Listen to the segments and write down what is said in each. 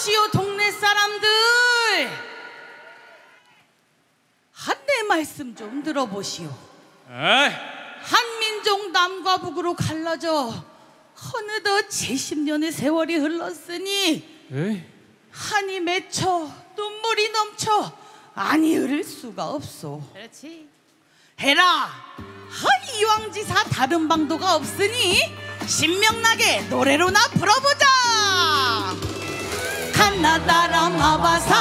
들어보시오 동네 사람들. 한 내 말씀 좀 들어보시오. 에이, 한민족 남과 북으로 갈라져 어느덧 70년의 세월이 흘렀으니 에이, 한이 맺혀 눈물이 넘쳐 아니 흐를 수가 없소. 그렇지. 해라. 하 이왕지사 다른 방도가 없으니 신명나게 노래로나 불어보자 한나다라 마바사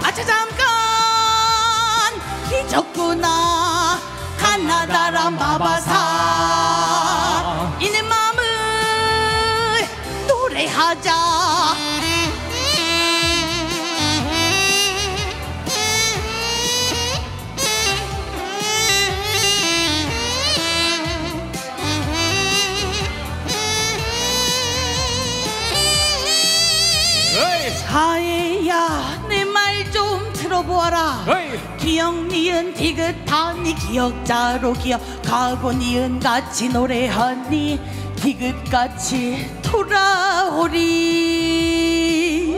아차 잠깐 잊었구나. 한나다라 마바사 이내 마음을 노래하자 하예야 내 말 좀 들어보아라 에이. 기역 니은 디귿하니 기역자로 기억하고 니은 같이 노래하니 디귿같이 돌아오리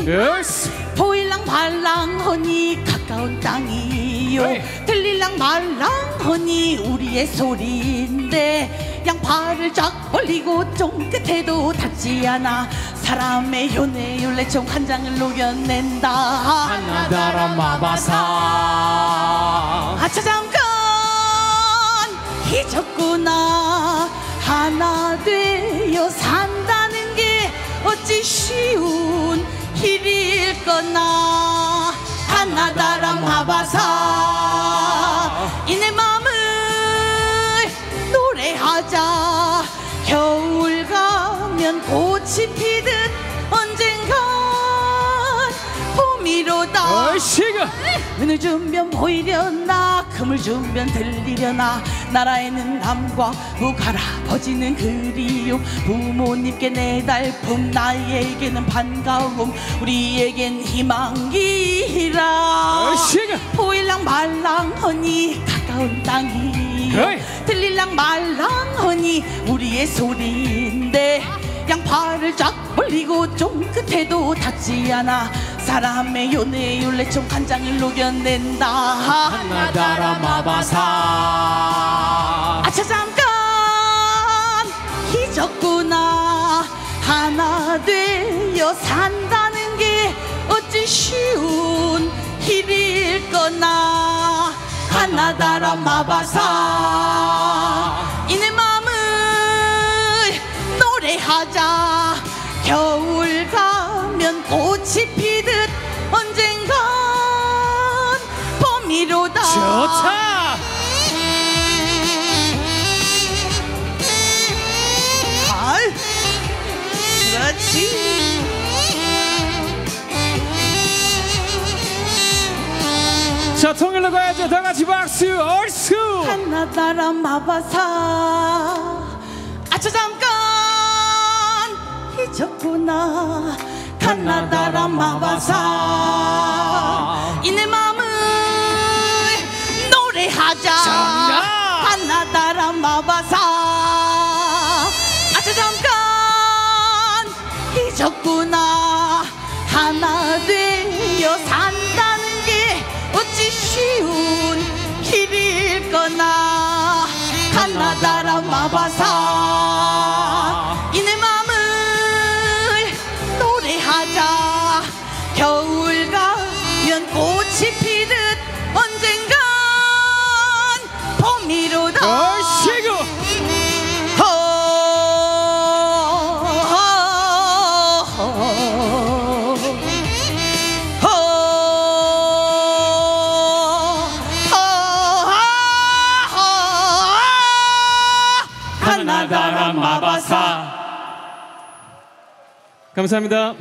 yes. 보일랑 말랑하니 가까운 땅이요 에이. 들릴랑 말랑하니 우리의 소리인데 양팔을 쫙 벌리고 쫑긋해도 닿지 않아 사람의 요네 율레총 한 장을 녹여낸다. 하나다라 마바사. 아차 잠깐 잊었구나. 하나 되어 산다는 게 어찌 쉬운 일일거나. 하나다라 마바사. 이내 마음을 노래하자. 겨울 가면 꽃이 피듯 봄이로다 어이씨가. 은을 주면 보이려나 금을 주면 들리려나. 나라에는 남과 북 할아버지는 그리움. 부모님께 내달품 나에게는 반가움. 우리에겐 희망이라. 어이씨가. 보일랑 말랑하니 가까운 땅이. 들릴랑 말랑하니 우리의 소리인데. 양팔을 쫙 벌리고 쫑긋해도 닿지 않아 사람의 요네 율레총 한 장을 녹여낸다. 하나다라 마바사. 아차 잠깐 잊었구나. 하나 되어 산다는 게 어찌 쉬운 일일거나. 하나다라 마바사. 이내 마음을 노래하자. 겨울 봄이로다 좋다. 잘 그렇지 자, 통일로 가야죠. 다 같이 박수. 얼쑤. 하나다라 마바사 아차 잠깐 잊었구나 하나다라 마바사 바사 아차 잠깐 잊었구나. 하나 되어 산다는 게 어찌 쉬운 일일거나. 하나다라 마바사 하나다라 마바사. 감사합니다.